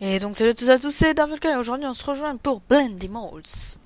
Et donc salut à tous et à tous, c'est Darvelka et aujourd'hui on se rejoint pour Blendy Malls.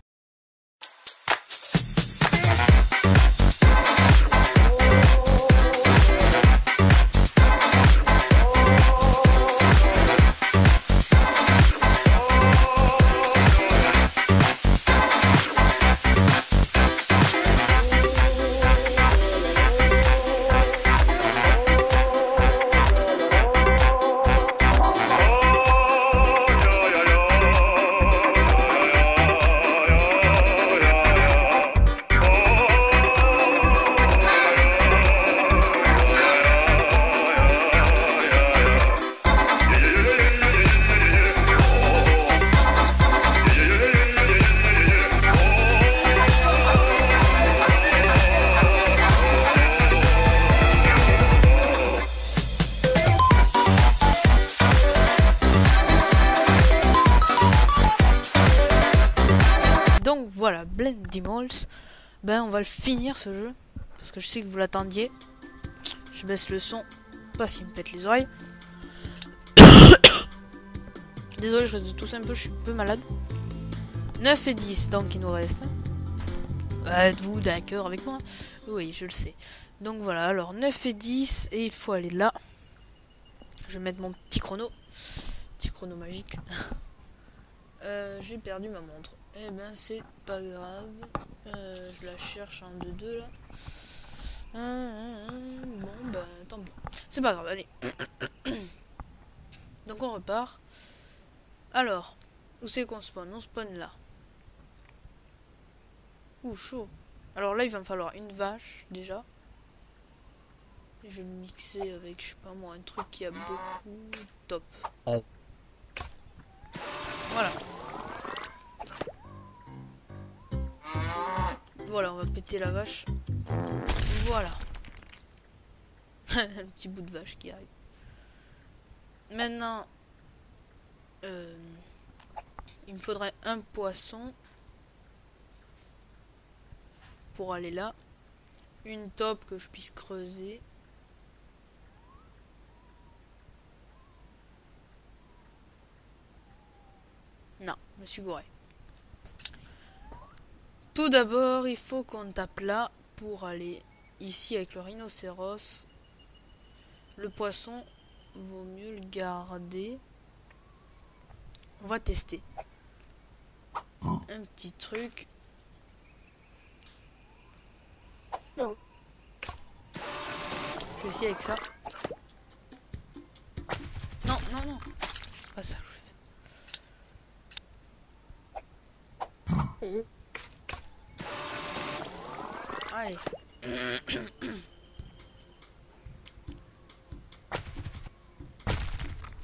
Donc voilà, Blendy Malls. Ben on va le finir ce jeu. Parce que je sais que vous l'attendiez. Je baisse le son. Pas s'il me pète les oreilles. Désolé, je reste tous un peu, je suis un peu malade. 9 et 10, donc il nous reste. Êtes-vous d'accord avec moi? Oui, je le sais. Donc voilà, alors 9 et 10, et il faut aller là. Je vais mettre mon petit chrono. Petit chrono magique. Euh, J'ai perdu ma montre. Eh ben c'est pas grave. Euh, je la cherche en 2-2 là. Euh, bon ben tant pis. C'est pas grave, allez. Donc on repart. Alors, où c'est qu'on spawn? On spawn là. Ouh, chaud. Alors là, il va me falloir une vache, déjà. Et je vais le mixer avec, je sais pas moi, un truc qui a beaucoup... Top. Oh. Voilà. Voilà, on va péter la vache. Voilà. un petit bout de vache qui arrive. Maintenant, euh, il me faudrait un poisson pour aller là. Une top que je puisse creuser. Non, je me suis gouré. Tout d'abord, il faut qu'on tape là pour aller ici avec le rhinocéros. Le poisson, vaut mieux le garder. On va tester. Un petit truc. Je vais essayer avec ça. Non, non, non. Pas ça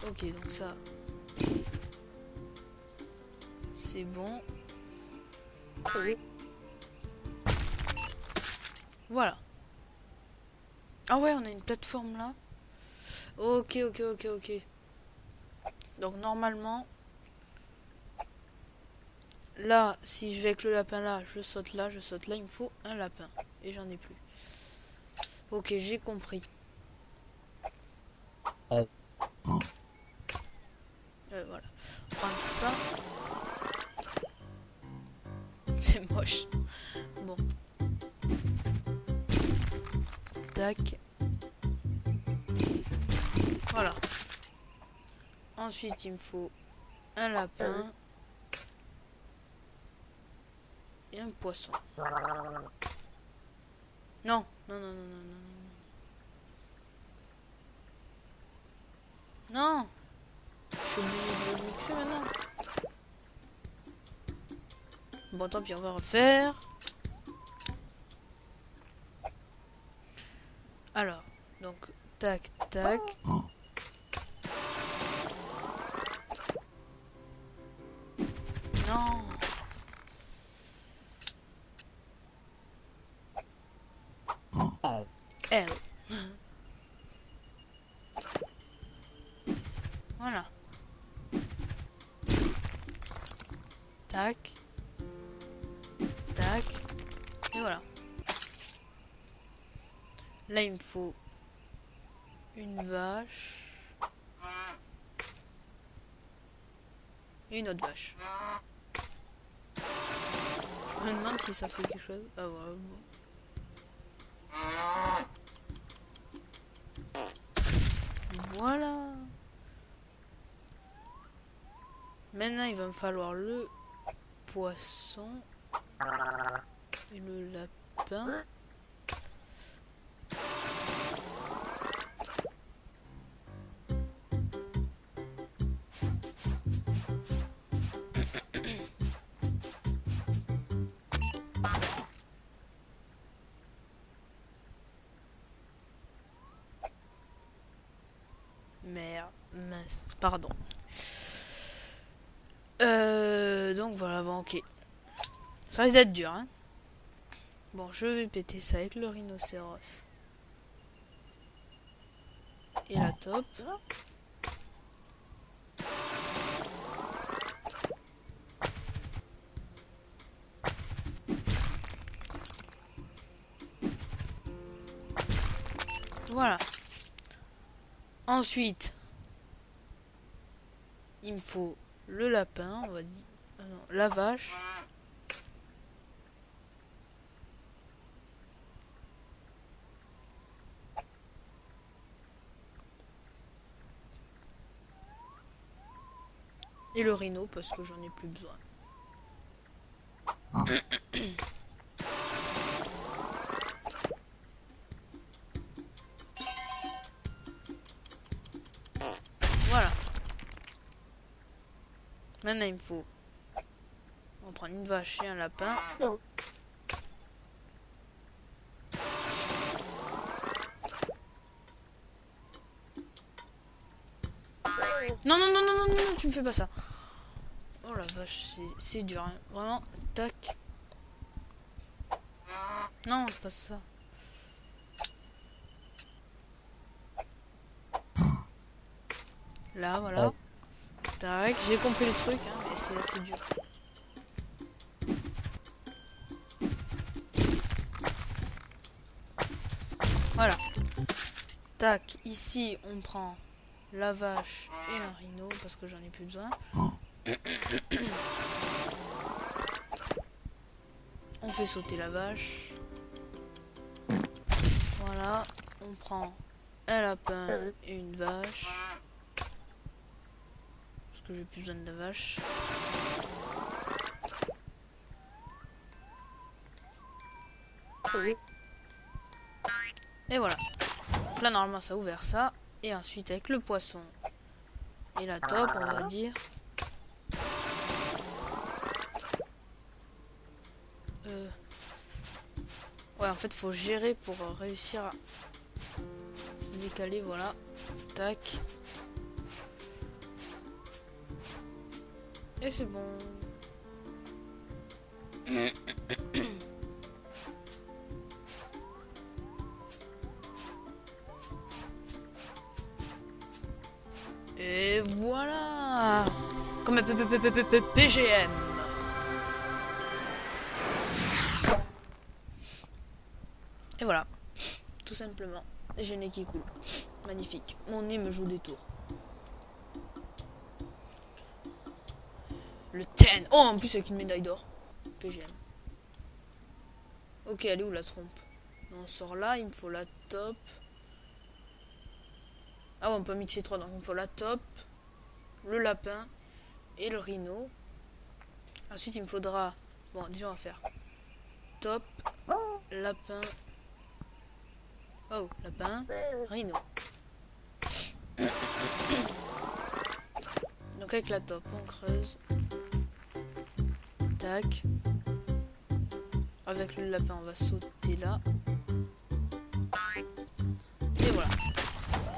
ok, donc ça. C'est bon. Voilà. Ah ouais, on a une plateforme là. Ok, ok, ok, ok. Donc normalement, là, si je vais avec le lapin là, je saute là, je saute là, il me faut un lapin. Et j'en ai plus. Ok, j'ai compris. Euh, voilà. On prend ça. C'est moche. Bon. Tac. Voilà. Ensuite, il me faut un lapin. Et poisson. Non, non, non, non, non, non. Non. Non. Obligé de le mixer maintenant. Bon, tant pis, on va refaire. Alors, donc, tac, tac. Non. L. Voilà. Tac. Tac. Et voilà. Là, il me faut une vache. Et une autre vache. Je me demande si ça fait quelque chose. Ah voilà. Voilà. Maintenant, il va me falloir le poisson et le lapin. Pardon. Euh, donc voilà, bon, ok. Ça risque d'être dur, hein. Bon, je vais péter ça avec le rhinocéros. Et la top. Voilà. Ensuite, il me faut le lapin, on va dire, ah non, la vache. Et le rhino parce que j'en ai plus besoin. Maintenant, il me faut. On va prendre une vache et un lapin. Non, non, non, non, non, non, non, tu me fais pas ça. Oh la vache, c'est- c'est dur, hein. Vraiment, tac. Non, c'est pas ça. Là, voilà. Oh. Tac, j'ai compris le truc, hein, mais c'est assez dur. Voilà. Tac, ici on prend la vache et un rhino parce que j'en ai plus besoin. On fait sauter la vache. Voilà, on prend un lapin et une vache. Que j'ai plus besoin de vache. Et voilà. Donc là, normalement, ça a ouvert ça. Et ensuite, avec le poisson et la top, on va dire. Euh, Ouais, en fait, faut gérer pour réussir à décaler. Voilà. Tac. Et c'est bon. Et voilà Comme un PGM Et voilà. Tout simplement. J'ai nez qui coule. Magnifique. Mon nez me joue des tours. Le 10 Oh, en plus avec une médaille d'or. PGM. Ok, elle est où la trompe? On sort là, il me faut la top. Ah ouais, on peut mixer trois, donc il me faut la top, le lapin et le rhino. Ensuite, il me faudra... Bon, déjà, on va faire top, lapin... Oh, lapin, rhino. Donc avec la top, on creuse. Avec le lapin, on va sauter là. Et voilà.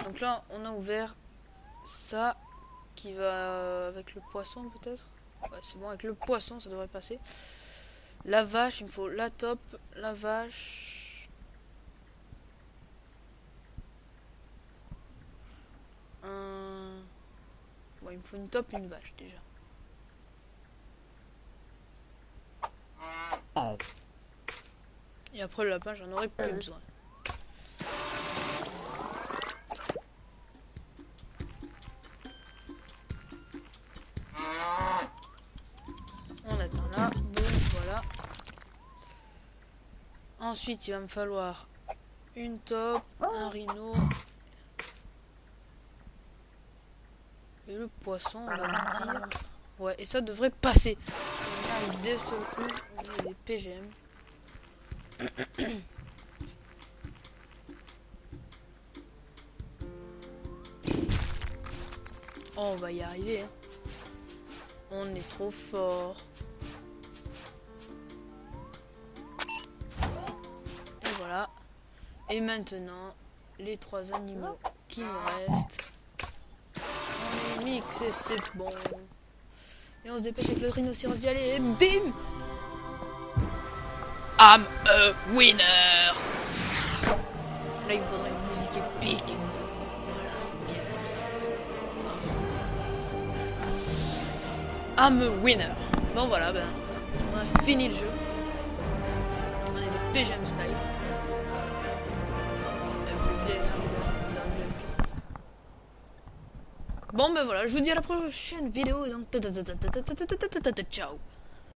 Donc là, on a ouvert ça qui va avec le poisson peut-être? C'est bon, avec le poisson, ça devrait passer. La vache, il me faut la top, la vache. Un... Bon, il me faut une top une vache déjà. Et après le lapin, j'en aurais plus besoin. On attend là. Bon, voilà. Ensuite, il va me falloir une top, un rhino. Et le poisson, on va me dire. Ouais, et ça devrait passer. Si coup, PGM. Oh, on va y arriver. hein. On est trop fort. Et voilà. Et maintenant, les trois animaux qui nous restent. On c'est bon. Et on se dépêche avec le rhinocéros d'y aller et bim I'm a winner Là, il me faudrait une musique épique. Voilà, c'est bien comme ça. I'm a winner. Bon, voilà, ben, on a fini le jeu. On est de PGM style. Bon, ben voilà, je vous dis à la prochaine vidéo. Donc, ciao